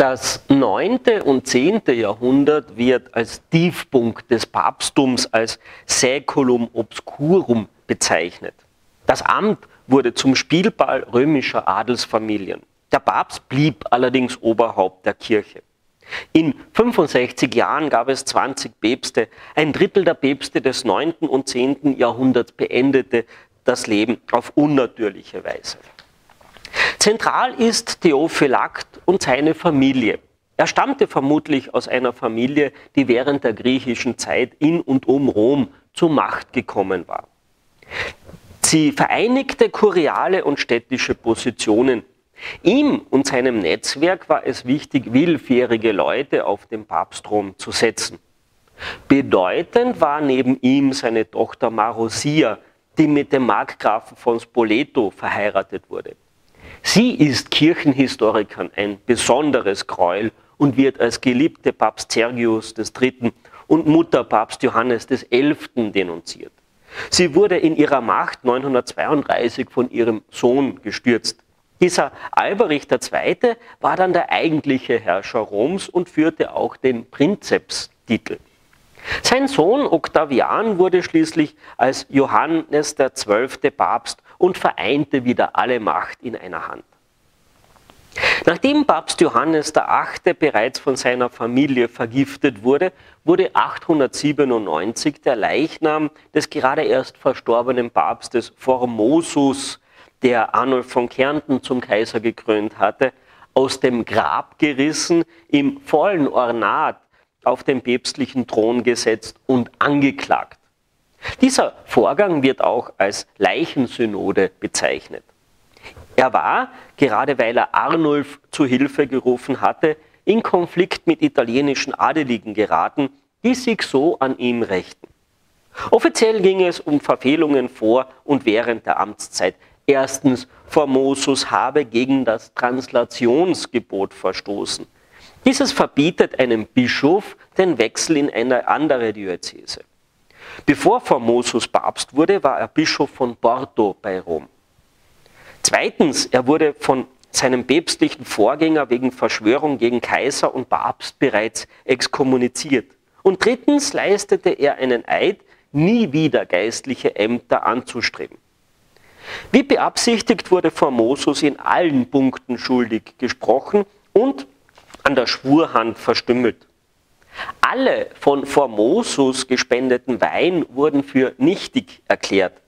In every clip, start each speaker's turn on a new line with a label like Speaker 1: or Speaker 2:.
Speaker 1: Das 9. und 10. Jahrhundert wird als Tiefpunkt des Papsttums als Saeculum obscurum bezeichnet. Das Amt wurde zum Spielball römischer Adelsfamilien. Der Papst blieb allerdings Oberhaupt der Kirche. In 65 Jahren gab es 20 Päpste. Ein Drittel der Päpste des 9. und 10. Jahrhunderts beendete das Leben auf unnatürliche Weise. Zentral ist Theophylakt und seine Familie. Er stammte vermutlich aus einer Familie, die während der griechischen Zeit in und um Rom zur Macht gekommen war. Sie vereinigte kuriale und städtische Positionen. Ihm und seinem Netzwerk war es wichtig, willfährige Leute auf den Papstthron zu setzen. Bedeutend war neben ihm seine Tochter Marosia, die mit dem Markgrafen von Spoleto verheiratet wurde. Sie ist Kirchenhistorikern ein besonderes Gräuel und wird als geliebte Papst Sergius III. und Mutter Papst Johannes XI. denunziert. Sie wurde in ihrer Macht 932 von ihrem Sohn gestürzt. Dieser Alberich II. war dann der eigentliche Herrscher Roms und führte auch den Prinzepstitel. Sein Sohn Octavian wurde schließlich als Johannes der zwölfte Papst und vereinte wieder alle Macht in einer Hand. Nachdem Papst Johannes VIII. bereits von seiner Familie vergiftet wurde, wurde 897 der Leichnam des gerade erst verstorbenen Papstes Formosus, der Arnulf von Kärnten zum Kaiser gekrönt hatte, aus dem Grab gerissen, im vollen Ornat auf den päpstlichen Thron gesetzt und angeklagt. Dieser Vorgang wird auch als Leichensynode bezeichnet. Er war, gerade weil er Arnulf zu Hilfe gerufen hatte, in Konflikt mit italienischen Adeligen geraten, die sich so an ihm rächten. Offiziell ging es um Verfehlungen vor und während der Amtszeit. Erstens, Formosus habe gegen das Translationsgebot verstoßen. Dieses verbietet einem Bischof den Wechsel in eine andere Diözese. Bevor Formosus Papst wurde, war er Bischof von Porto bei Rom. Zweitens, er wurde von seinem päpstlichen Vorgänger wegen Verschwörung gegen Kaiser und Papst bereits exkommuniziert. Und drittens leistete er einen Eid, nie wieder geistliche Ämter anzustreben. Wie beabsichtigt wurde Formosus in allen Punkten schuldig gesprochen und an der Schwurhand verstümmelt. Alle von Formosus gespendeten Wein wurden für nichtig erklärt.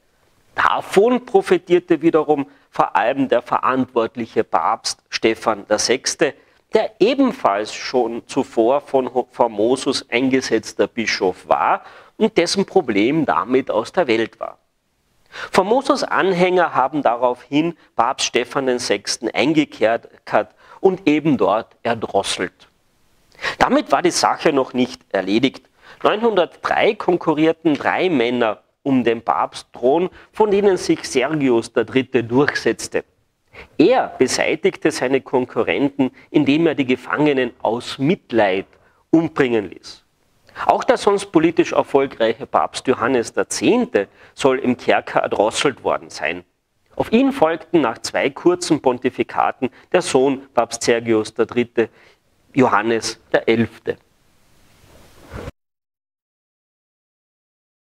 Speaker 1: Davon profitierte wiederum vor allem der verantwortliche Papst Stephan VI., der ebenfalls schon zuvor von Formosus eingesetzter Bischof war und dessen Problem damit aus der Welt war. Formosus Anhänger haben daraufhin Papst Stephan VI. eingekehrt und eben dort erdrosselt. Damit war die Sache noch nicht erledigt. 903 konkurrierten drei Männer um den Papstthron, von denen sich Sergius III. durchsetzte. Er beseitigte seine Konkurrenten, indem er die Gefangenen aus Mitleid umbringen ließ. Auch der sonst politisch erfolgreiche Papst Johannes X. soll im Kerker erdrosselt worden sein. Auf ihn folgten nach zwei kurzen Pontifikaten der Sohn Papst Sergius III., Johannes XI.